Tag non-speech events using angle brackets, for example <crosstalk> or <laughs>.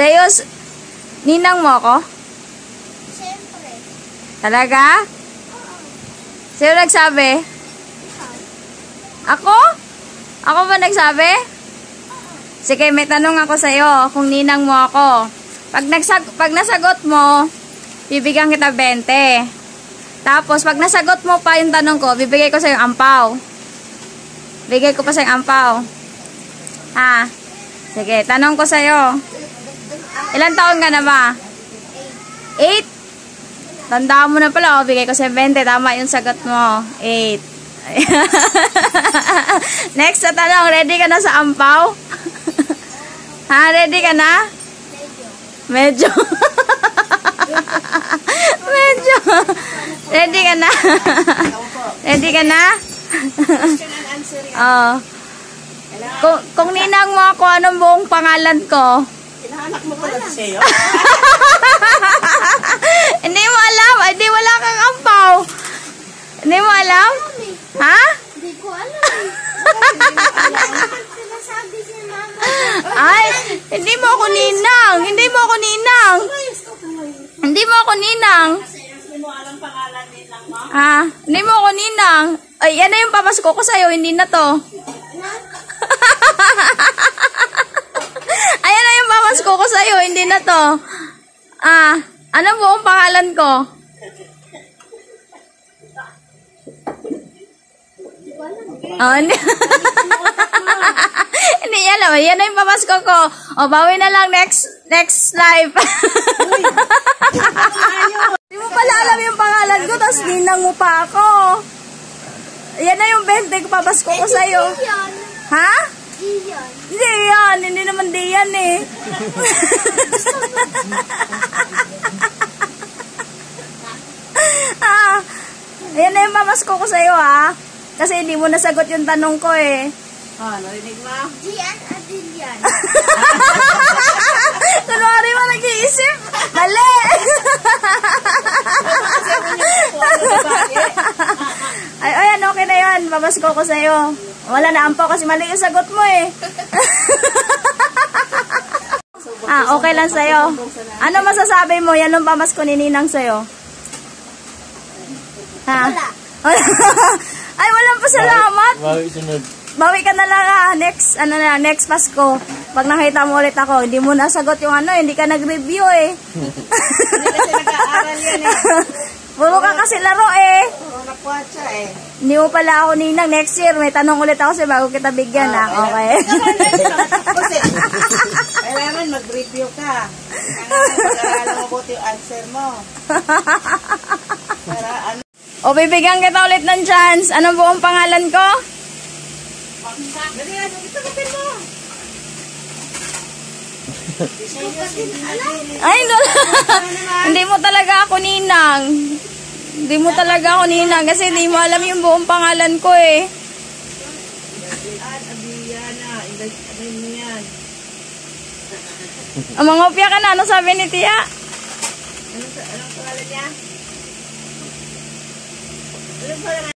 Zeus, ninang mo ako? Siyempre. Talaga? Sino nagsabi? Ako? Ako ba nagsabi? Sige, may tanong ako sa'yo kung ninang mo ako. Pag, nagsag pag nasagot mo, bibigyan kita 20. Tapos, pag nasagot mo pa yung tanong ko, bibigay ko sa'yo yung ampaw. Bigay ko pa sa'yo yung ampaw. Ha? Sige, tanong ko sa'yo. Ilan taon ka na ba? 8? Tandaan mo na pala, oh, bigay ko sa 20. Tama yung sagot mo. 8. <laughs> Next na tanong, ready ka na sa ampaw? <laughs> ha, ready ka na? Medyo. <laughs> Medyo. ready ka na? ready ka na? Oh. Kung, kung ninang mo ako, anong buong pangalan ko? Hinahanap mo pala si Seo. <laughs> Hindi mo alam. Ay, di wala kang ampaw. Hindi mo alam? Ha? Hindi ko alam. eh. Ay, hindi mo ako ninang. Hindi mo ako ninang. Hindi mo ako ninang. Hindi. Ha? Hindi mo ako ninang. Ay, yan na yung papasko ko sa'yo. Hindi na to. Ayan na yung papasko ko sa'yo. Hindi na to. Ah, ano buong pangalan ko? Oh, hindi. <laughs> hindi niya alam. Yan na yung papasko ko. O, bawi na lang next next live. Hindi <laughs> mo pala alam yung pangalan ko, tapos ninang mo pa ako. Yan na yung 20 ko papasko ko sa'yo. Ha? Iyan. Hindi yan. Hindi naman di yan eh. <laughs> ah, yan na yung pamasko ko sa'yo ha. Kasi hindi mo nasagot yung tanong ko eh. Ah, narinig mo? Gian Adilian. <laughs> Kunwari mo nag-iisip. Mali! ay, ayan, okay na yan. Pamasko ko sa'yo. Wala na ampaw kasi mali yung sagot mo eh. <laughs> ah, okay lang sa'yo. Ano masasabi mo? Yan ang pamasko ni Ninang sa'yo. Ha? Wala. <laughs> Ay, walang pasalamat. Bawi sunod. Bawi ka na lang ah. Next, ano na, next Pasko. Pag nakita mo ulit ako, hindi mo nasagot yung ano, hindi ka nag-review eh. Hindi kasi nag-aaral yan eh. <laughs> Puro ka kasi laro eh. Puro nakwatsa eh. Hindi mo pala ako ninang. Next year, may tanong ulit ako sa'yo bago kita bigyan ah. Okay. Kasi, <laughs> kailangan mag-review ka. Kailangan mag-aaral mo buti yung answer mo. Para ano, o, bibigyan kita ulit ng chance. Anong buong pangalan ko? Dali yan, ito kapin mo. Ay, no. <laughs> hindi mo talaga ako ninang. Hindi mo talaga ako ninang kasi hindi mo alam yung buong pangalan ko eh. Ad, Adriana, English, ano mo yan? Ang mga upya ka na, ano sabi ni Tia? Ano sa, anong pangalan niya? Ano pangalan